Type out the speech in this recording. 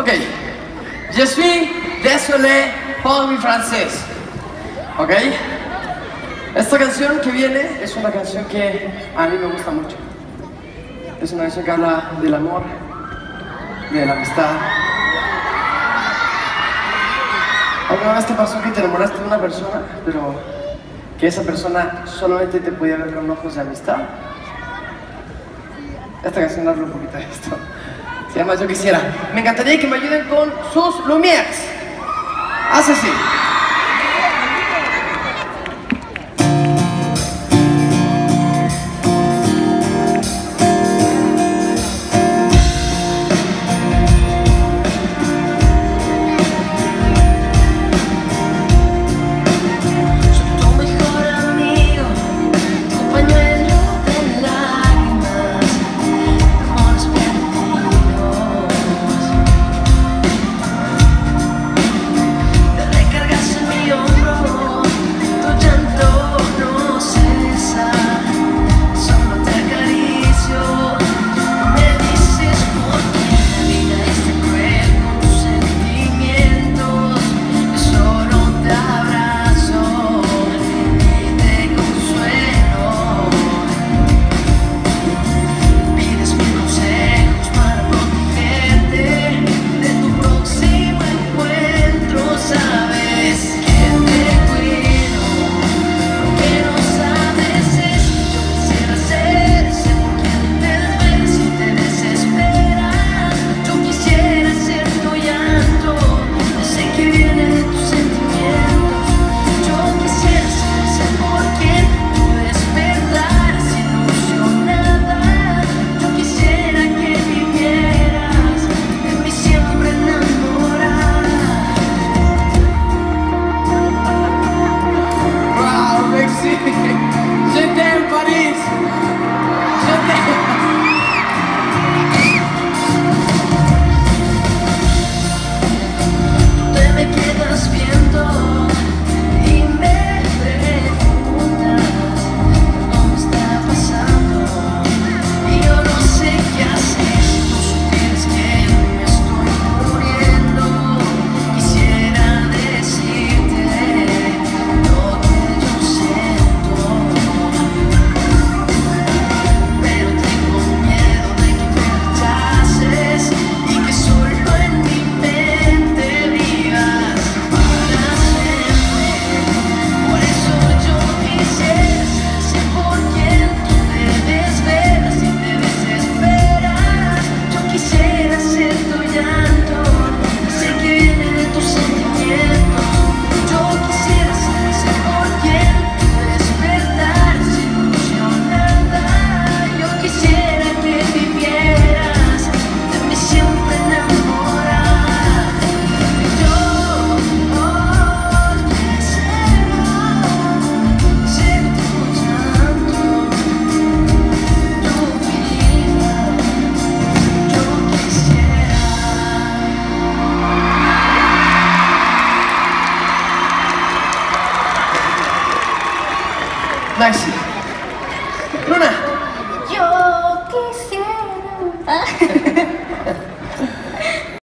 Ok. Je suis désolé por mi francés. Ok. Esta canción que viene es una canción que a mí me gusta mucho. Es una canción que habla del amor, de la amistad. ¿Alguna vez te pasó que te enamoraste de una persona, pero que esa persona solamente te podía ver con ojos de amistad? Esta canción habla un poquito de esto. Se llama Yo Quisiera. Me encantaría que me ayuden con sus Lumieres. Hace así. Nice. Luna. Yo quisiera.